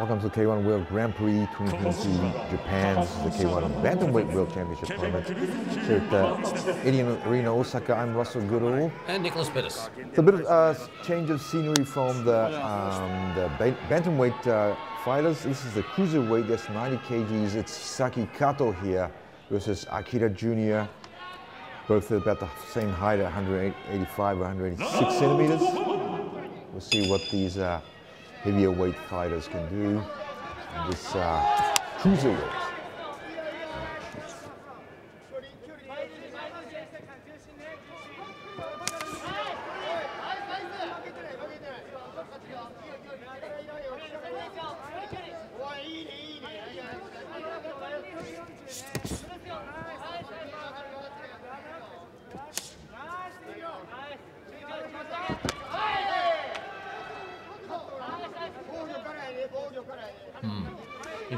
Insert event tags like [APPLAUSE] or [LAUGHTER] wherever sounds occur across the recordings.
Welcome to K1 World Grand Prix 2022 Japan. This is the K1 Bantamweight World Championship tournament here at the Edion Arena, Osaka. I'm Russell Goodall. And Nicholas Pettas. It's a bit of a uh, change of scenery from the, um, the Bantamweight uh, fighters. This is the Cruiserweight, that's 90 kgs. Hisaki Kato here versus Akira Jr. Both about the same height 185 or 186 centimeters. We'll see what these uh, heavier weight fighters can do this uh, cruiserweight.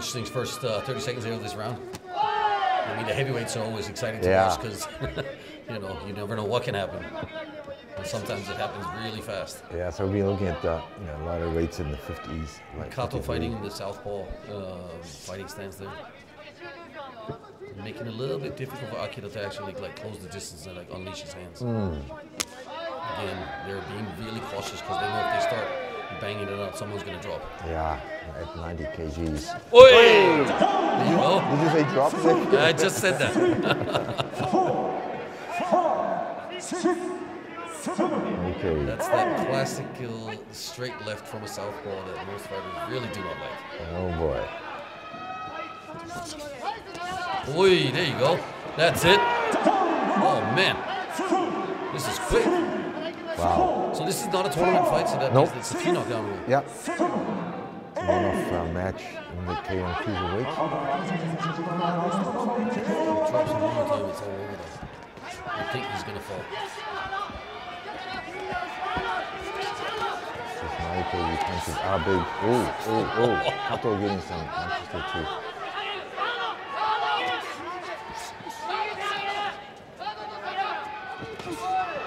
Interesting first uh, 30 seconds here of this round. I mean, the heavyweights are always exciting to Yeah. watch because, [LAUGHS] you know, you never know what can happen. And sometimes it happens really fast. Yeah, so we'll be looking at uh, you know, a lot of weights in the 50s. Like Kato 53. fighting in the southpaw uh, fighting stance there. Making it a little bit difficult for Akira to actually like close the distance and like unleash his hands. Hmm. Again, they're being really cautious because they know if they start banging it out, someone's gonna drop. Yeah, at 90 kgs. Oi! There you go. Did you say drop? I just said that. Okay. That's that classical straight left from a southpaw that most fighters really do not like. Oh boy. Oi, there you go. That's it. Oh man, this is quick. Wow. So this is not a tournament fight, so that Nope. means it's a three knockdown rule. Yep. One-off uh, match in the K1 cruiserweight. He drops him one more time, it's all over. Though. I think he's gonna fall. This 90 kg punches are big. Oh, oh, oh. Kato getting some punches there too.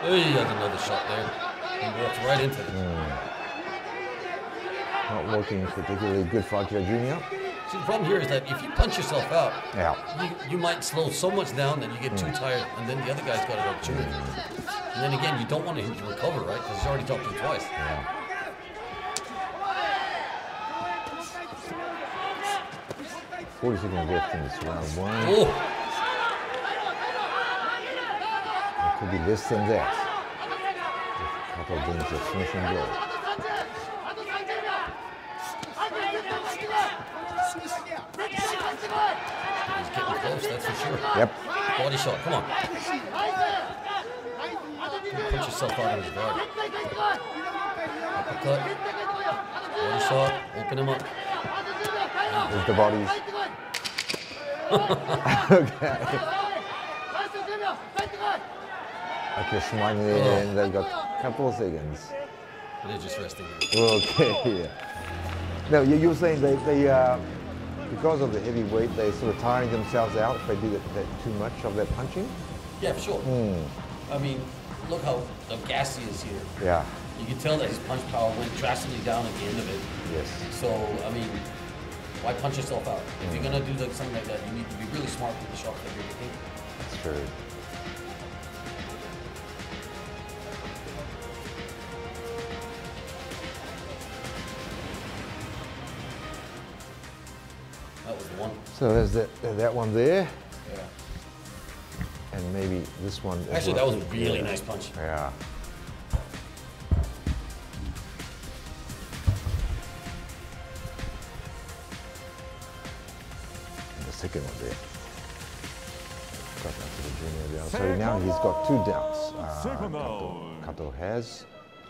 Oh, he got another shot there. He walked right into it. Not working particularly good for Akira Jr. See, the problem here is that if you punch yourself out, Yeah. you, you might slow so much down that you get too mm. tired, and then the other guy's got an opportunity. And then again, you don't want him to recover, right? Because he's already dropped him twice. Yeah. Forty seconds left in this round one. Oh, It could be less than that. If Kato gains a finishing blow. he's getting close, that's for sure. Yep. Body shot, come on. Put yourself out of his guard. Uppercut. Body shot, open him up. There's the bodies. [LAUGHS] [LAUGHS] okay. Okay, smiling there, and they've got a couple of seconds. They're just resting here. Okay, yeah. No, you, you were saying they, they uh, because of the heavy weight, they sort of tiring themselves out if they do that, that too much of their punching. Yeah, for sure. Hmm. I mean, look how how gassy he is here. Yeah. You can tell that his punch power went drastically down at the end of it. Yes. So, I mean, why punch yourself out? If you're hmm. gonna do like something like that, you need to be really smart with the shots that you're taking. That's true. So there's that, that one there, Yeah. and maybe this one. Actually, that was a really nice punch. Yeah. And the second one there. The. So now he's got two downs. Uh, Kato, has.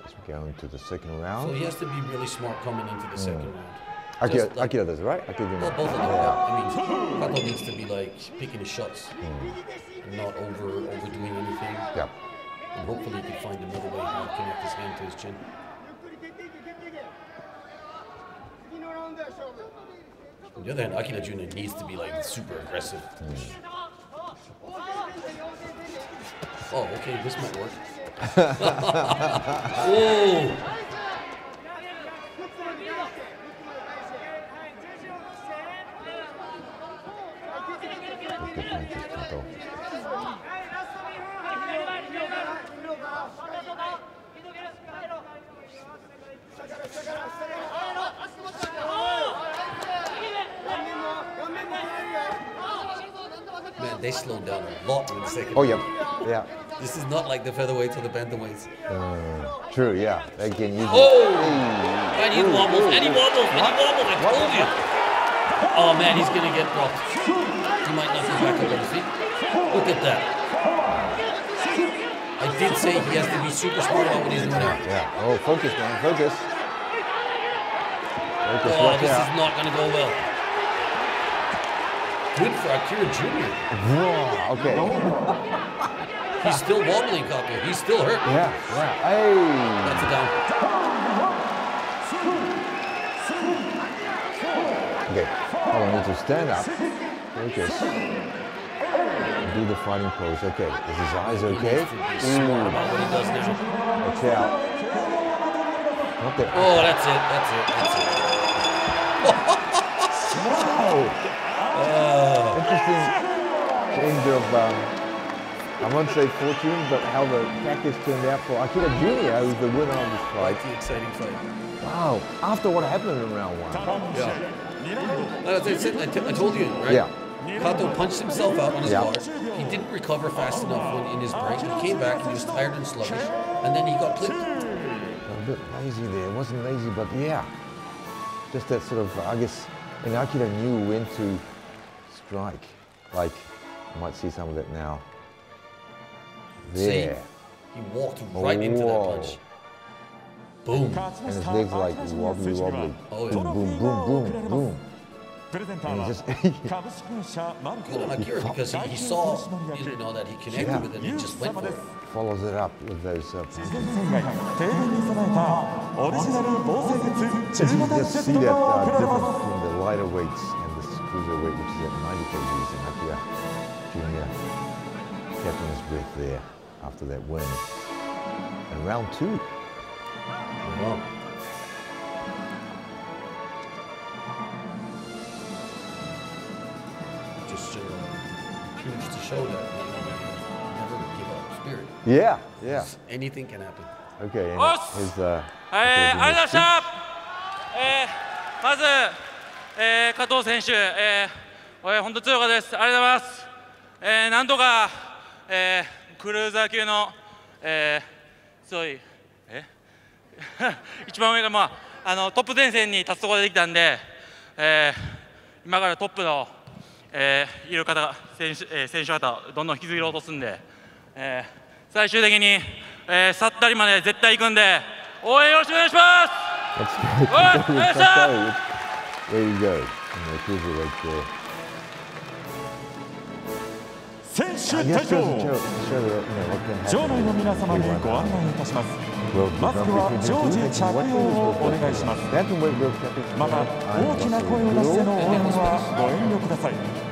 As we go into the second round. So he has to be really smart coming into the second round. Akira, like- Akira does, right? Akira Well, both of them. Yeah. Yeah. I mean, Kato needs to be like picking his shots, and not over overdoing anything. Yep. And hopefully, he can find another way to connect his hand to his chin. On the other hand, Akira Jr. needs to be like super aggressive. Hmm. Oh, okay, this might work. [LAUGHS] oh, Punches, Kato. Man, they slowed down a lot in the second. Oh, yeah. Yeah. This is not like the featherweights or the bantamweights. Uh, true, yeah. They can use Oh! Hey. And he wobbles, and he wobbles, and he wobbles. I told you. Oh man, he's gonna get dropped. He might knock him back up on his feet. Look at that. I did say he has to be super smart about what he's doing now. Yeah. Oh, focus, man. Focus. Focus. Oh, this out. is not gonna go well. Good for Akira Jr. Okay. He's still wobbling, Kato. He's still hurt. Yeah, yeah. Hey. That's a down. Okay. On, need to stand up. Focus. Do the fighting pose. Okay. Is his eyes okay? smart about what he does now. Watch out. Not. Oh, that's it. That's it. That's it. Wow. Interesting change of, um, I won't say fortune, but how the practice turned out for Akira Jr., who's the winner of this fight. Quite the exciting fight. Wow. After what happened in round one. Yeah. Uh, I, I I told you, right? Yeah. Kato punched himself out on his Yeah. guard. He didn't recover fast enough when, in his break. He came back and he was tired and sluggish, and then he got clipped. A bit lazy there. It wasn't lazy, but yeah. Just that sort of, I guess, and Akira knew when to strike. Like, you might see some of that now. See? There. He walked right into that punch. Boom. And his legs like wobbly, wobbly. Oh, yeah. Boom, boom, boom, boom, boom. Good [LAUGHS] on Akira because he, he saw you know that he connected yeah. with it and just went for it. Follows it up with those. Uh, [LAUGHS] just see that uh, difference between the lighter weights and the cruiserweight, which is at 90 kgs, and Akira Jr. kept on his breath there after that win. And round two. Well, Just uh, proves to show that you know, never give up. Spirit. yeah, yeah. Anything can happen. Okay, and his, uh, え Akira ー、ありがとうございま Jr.'s した、えー、まず、えー、加藤選手、えー、俺本当強かったです、ありがとうございます、えー、なんとか、えー、クルーザー級の、えー、すごい、え一番上が、まあ、あのトップ前線に立つことができたんで、えー、今からトップの、えー、いる方選手,、えー、選手方どんどん引きずり落とすんで、えー、最終的に、えー、去ったりまで絶対行くんで応援よろしくお願いします。おいしまいしまいしいし選手退場場内の皆様にご案内いたします。マスは常時着用をお願いします。また大きな声を出しての応援はご遠慮ください。